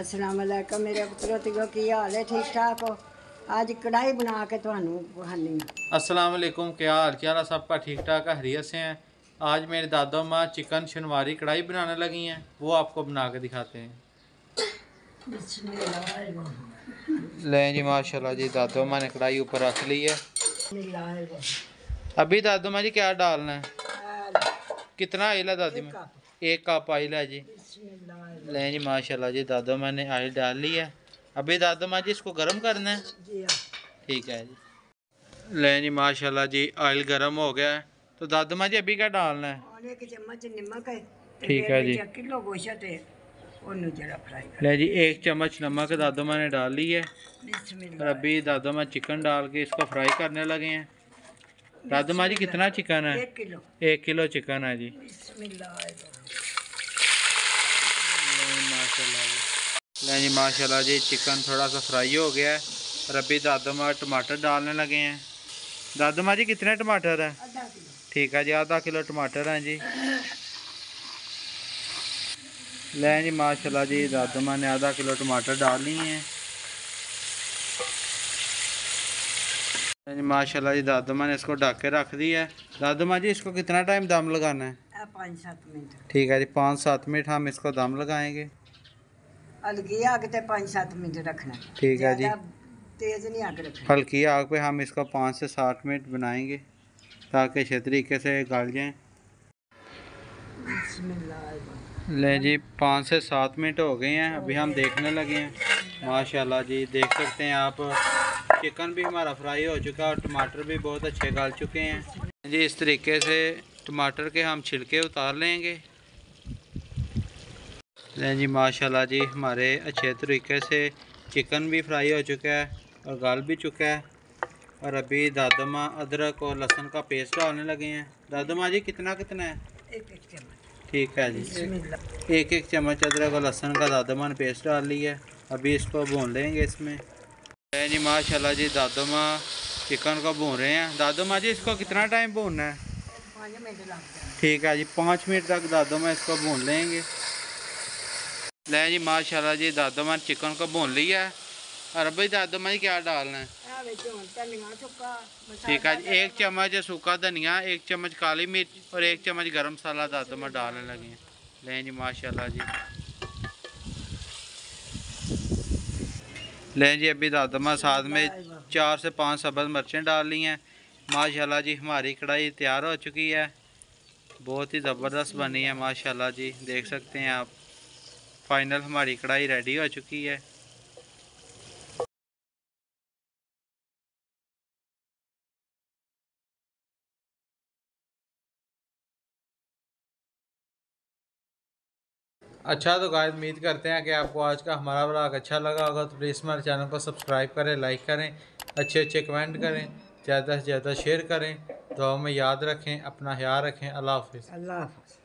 ਅਸਲਾਮ ਵਾਲੇਕਮ ਮੇਰੇ ਪੁੱਤਰੋ ਤਿਗੋ ਕੀ ਹਾਲ ਹੈ ਠੀਕ ਠਾਕ ਹੋ ਅੱਜ ਕੜਾਈ ਬਣਾ ਕੇ ਤੁਹਾਨੂੰ ਬਹਾਨੀ अस्सलाम वालेकुम क्या हाल चाल है सबका ठीक ठाक है हरियत से हैं आज मेरी दादो माँ चिकन शनवारी कढ़ाई बनाने लगी हैं वो आपको बना के दिखाते हैं ले जी माशाल्लाह जी दादो माँ ने कढ़ाई ऊपर रख ली है अभी दादो माँ जी क्या डालना है कितना आयल है दादी माँ एक कप आयल है जी लें जी माशाल्लाह जी दादो माँ ने आयल डाल ली है अभी दादो माँ जी इसको गर्म करना है ठीक है जी लें जी माशाल्लाह जी आयल गर्म हो गया है तो दादो माँ जी अभी क्या डालना है ठीक है जी ले जी एक चम्मच नमक दादो माँ ने डाल ली है और अभी दादो माँ चिकन डाल के इसको फ्राई करने लगे हैं दादो माँ जी कितना चिकन है एक किलो एक किलो चिकन है जी माशाल्लाह जी। माशाल्लाह जी चिकन थोड़ा सा फ्राई हो गया है। और अभी माँ टमाटर डालने लगे हैं। दादू माँ जी कितने टमाटर हैं? ठीक है जी आधा किलो टमाटर हैं जी। लें जी माशाल्लाह जी दादो माँ ने आधा किलो टमाटर डाल लिए हैं। जी माशाल्लाह जी दादू माँ ने इसको ढक के रख दी है। दादू माँ जी इसको कितना टाइम दम लगाना है? पाँच सात मिनट। ठीक है जी पाँच सात मिनट हम इसको दम लगाएँगे। हल्की आग पे पाँच सात मिनट रखना ठीक है जी। तेज नहीं आग रखना। हल्की आग पे हम इसका पाँच से सात मिनट बनाएँगे ताकि अच्छे तरीके से गल जाए। ले जी पाँच से सात मिनट हो गए हैं अभी हम देखने लगे हैं। माशाल्लाह जी देख सकते हैं आप चिकन भी हमारा फ्राई हो चुका है और टमाटर भी बहुत अच्छे गल चुके हैं। जी इस तरीके से टमाटर के हम छिलके उतार लेंगे। लें जी माशाल्लाह जी हमारे अच्छे तरीके से चिकन भी फ्राई हो चुका है और गाल भी चुका है। और अभी दादमा अदरक और लहसुन का पेस्ट डालने लगे हैं। दादमा जी कितना कितना है? एक एक चम्मच। ठीक है जी। एक एक चम्मच अदरक और लहसुन का दादमा माँ ने पेस्ट डाल लिया है। अभी इसको भून लेंगे इसमें। जी माशाल्लाह जी दादमा चिकन को भून रहे हैं। दादमा जी इसको कितना टाइम भूनना है? ठीक है जी पाँच मिनट तक दादमा माँ इसको भून लेंगे। ले जी माशाल्लाह जी दादो मैं चिकन का भून लिया है और भाई दादो मान क्या डालना ठीक है एक चम्मच सूखा धनिया एक चम्मच काली मिर्च और एक चम्मच गरम मसाला दादो मैं डालने लगे लें जी माशाल्लाह जी लें जी अभी दादमा साथ में चार से पाँच सब्ज़ मिर्चें डाल ली हैं माशाल्लाह जी हमारी कढ़ाई तैयार हो चुकी है बहुत ही ज़बरदस्त बनी है माशाल्लाह जी देख सकते हैं आप फाइनल हमारी कढ़ाई रेडी हो चुकी है। अच्छा तो गाय उम्मीद करते हैं कि आपको आज का हमारा ब्लॉग अच्छा लगा होगा तो प्लीज़ हमारे चैनल को सब्सक्राइब करें लाइक करें अच्छे अच्छे कमेंट करें ज़्यादा से ज़्यादा शेयर करें। तो हमें याद रखें अपना ख्याल रखें। अल्लाह हाफिज़। अल्लाह हाफिज़।